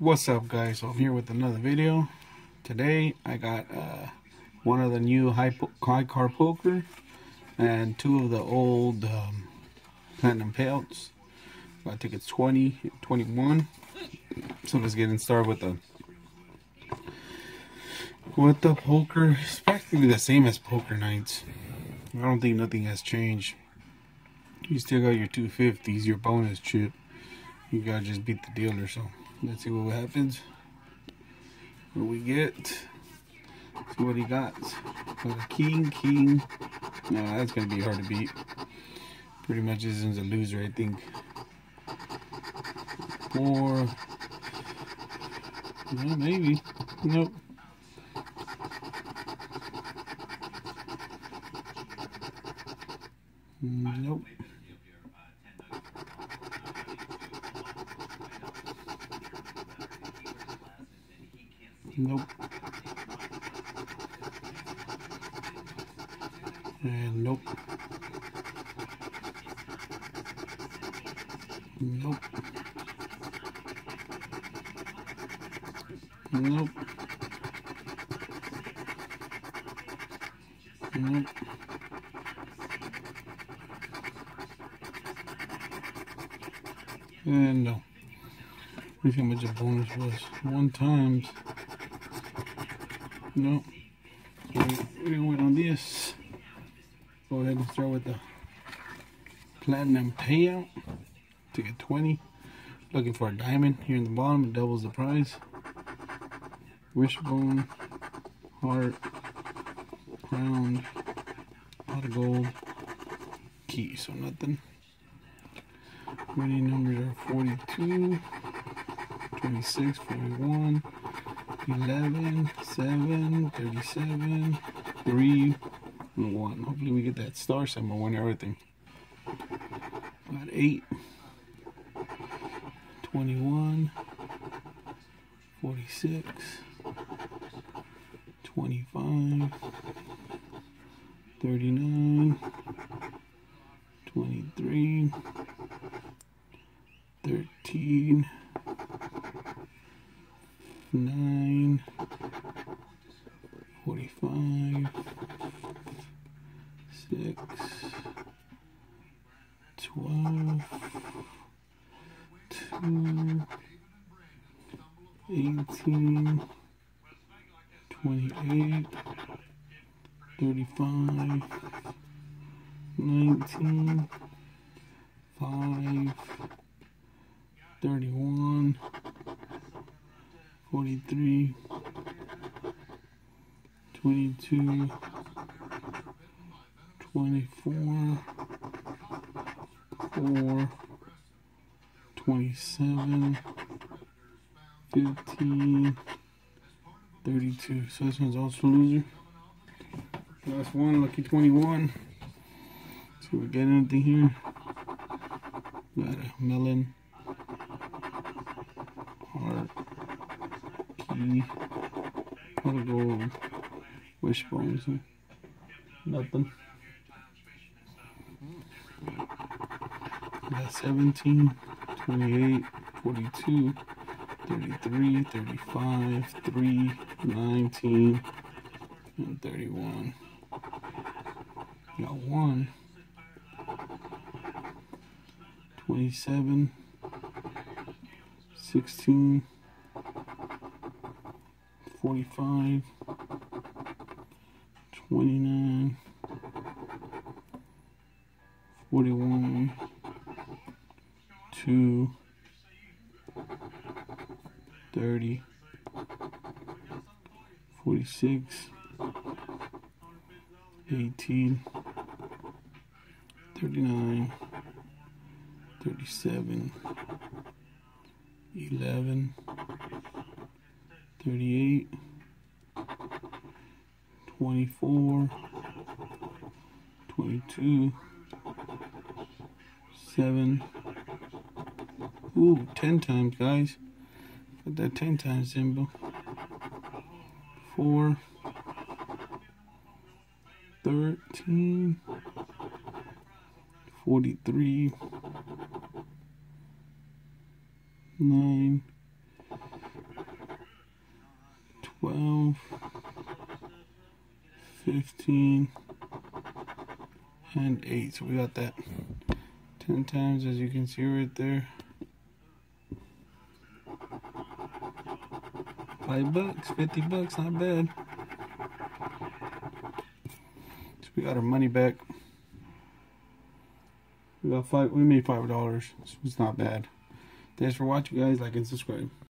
What's up guys, so I'm here with another video. Today I got uh, one of the new high, high card poker and two of the old um, platinum payouts. I think it's 20, 21. So let's get started with the with the poker. It's practically the same as poker nights. I don't think nothing has changed. You still got your 250s, your bonus chip. You gotta just beat the dealer, so let's see what happens. What we get. See what he got. King, king. No, that's gonna be hard to beat. Pretty much this is a loser, I think. Four. Well, maybe. Nope. Nope. Nope. And nope. Nope. Nope. Nope. And no. How much the bonus was. One times. No. We're gonna on this. Go ahead and start with the platinum payout to get 20. Looking for a diamond here in the bottom, it doubles the price. Wishbone, heart, crown, lot of gold, key, so nothing. Winning numbers are 42, 26, 41, 11, 7, 37, 3, and 1. Hopefully we get that star symbol when everything. Got 8, 21, 46, 25, 39, 23, 13, 9, 45, 6, 12, 2, 18, 28, 35, 19, 5, 31, 43, 22, 24, 4, 27, 15, 32. So this one's also loser. Last one, lucky 21. So we get anything here. Got a melon, heart, key, pot of gold, wishbones, nothing. Got 17, 28, 42, 33, 35, 3, 19, and 31. Got one. 27, 16, 45, 29, 41, 2, 30, 46, 18, 39, 37, 11, 38, 24, 22, 7, ooh, 10 times, guys. Put that 10 times symbol. 4, 13, 43, 9, 12, 15, and 8. So we got that 10 times as you can see right there. Five bucks, 50 bucks, not bad. So we got our money back. We got five, we made five dollars. So it's not bad. Thanks for watching guys, like and subscribe.